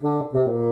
¡Gracias!